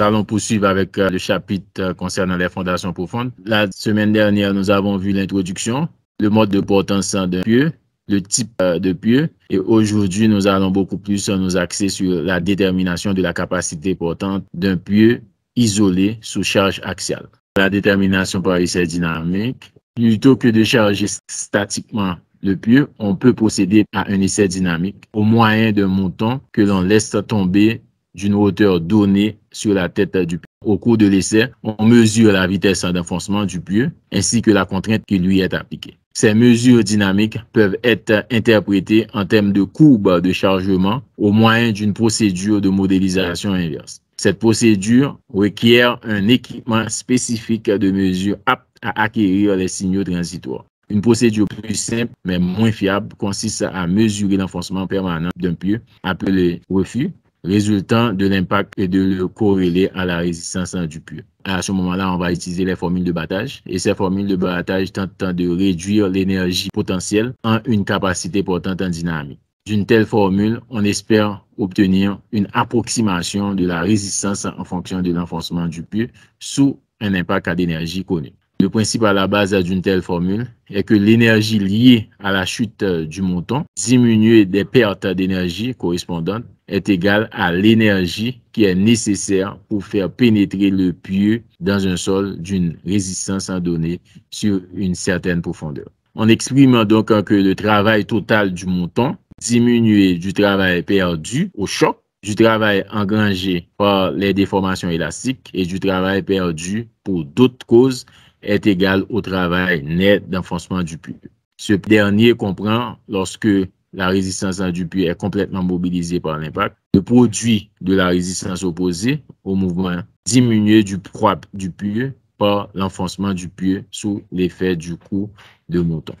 allons poursuivre avec le chapitre concernant les fondations profondes. La semaine dernière, nous avons vu l'introduction, le mode de portance d'un pieu, le type de pieu. Et aujourd'hui, nous allons beaucoup plus nous axer sur la détermination de la capacité portante d'un pieu isolé sous charge axiale. La détermination par essai dynamique, plutôt que de charger statiquement le pieu, on peut procéder à un essai dynamique au moyen d'un mouton que l'on laisse tomber d'une hauteur donnée sur la tête du pieu. Au cours de l'essai, on mesure la vitesse d'enfoncement du pieu ainsi que la contrainte qui lui est appliquée. Ces mesures dynamiques peuvent être interprétées en termes de courbe de chargement au moyen d'une procédure de modélisation inverse. Cette procédure requiert un équipement spécifique de mesure apte à acquérir les signaux transitoires. Une procédure plus simple mais moins fiable consiste à mesurer l'enfoncement permanent d'un pieu appelé refus résultant de l'impact et de le corréler à la résistance du pieu. À ce moment-là, on va utiliser les formules de battage et ces formules de battage tentent de réduire l'énergie potentielle en une capacité portante en dynamique. D'une telle formule, on espère obtenir une approximation de la résistance en fonction de l'enfoncement du pieu sous un impact à d'énergie connu. Le principe à la base d'une telle formule est que l'énergie liée à la chute du mouton, diminuée des pertes d'énergie correspondantes, est égale à l'énergie qui est nécessaire pour faire pénétrer le pieu dans un sol d'une résistance en donnée sur une certaine profondeur. On exprime donc que le travail total du mouton, diminué du travail perdu au choc, du travail engrangé par les déformations élastiques et du travail perdu pour d'autres causes est égal au travail net d'enfoncement du puits. Ce dernier comprend lorsque la résistance du puits est complètement mobilisée par l'impact, le produit de la résistance opposée au mouvement diminué du propre du puits par l'enfoncement du puits sous l'effet du coup de mouton.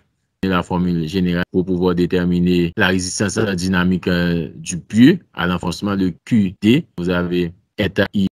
La formule générale pour pouvoir déterminer la résistance dynamique euh, du puits à l'enfoncement de QD, vous avez eta I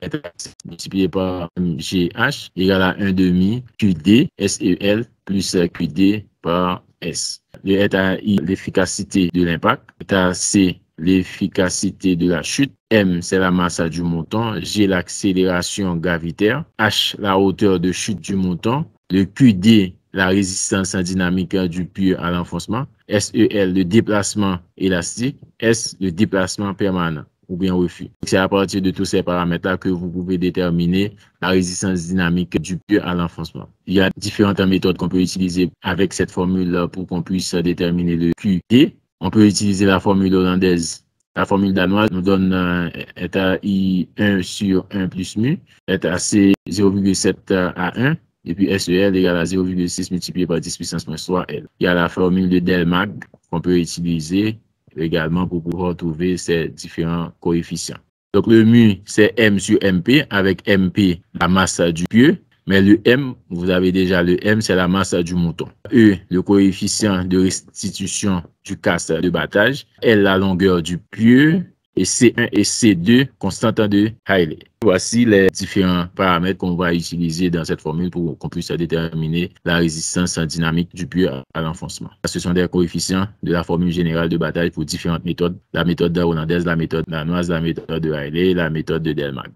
multiplié par GH égale à 1 demi QD SEL plus QD par S. Le eta I, l'efficacité de l'impact. Eta C, l'efficacité de la chute. M, c'est la masse du montant. G, l'accélération gravitaire. H, la hauteur de chute du montant. Le QD, la résistance dynamique du puits à l'enfoncement. SEL, le déplacement élastique. S, le déplacement permanent ou bien refus. C'est à partir de tous ces paramètres-là que vous pouvez déterminer la résistance dynamique du pieu à l'enfoncement. Il y a différentes méthodes qu'on peut utiliser avec cette formule pour qu'on puisse déterminer le QD. On peut utiliser la formule hollandaise. La formule danoise nous donne euh, état I 1 sur 1 plus mu, état C 0,7 à 1, et puis SEL égale à 0,6 multiplié par 10 puissance moins 3 L. Il y a la formule de Delmag qu'on peut utiliser également pour pouvoir trouver ces différents coefficients. Donc le mu, c'est M sur MP, avec MP, la masse du pieu. Mais le M, vous avez déjà le M, c'est la masse du mouton. E, le coefficient de restitution du casse de battage. L, la longueur du pieu et C1 et C2 constantes de Hailey. Voici les différents paramètres qu'on va utiliser dans cette formule pour qu'on puisse déterminer la résistance dynamique du puits à l'enfoncement. Ce sont des coefficients de la formule générale de bataille pour différentes méthodes. La méthode hollandaise, la méthode danoise, la méthode de Hailey, la méthode de Delmag.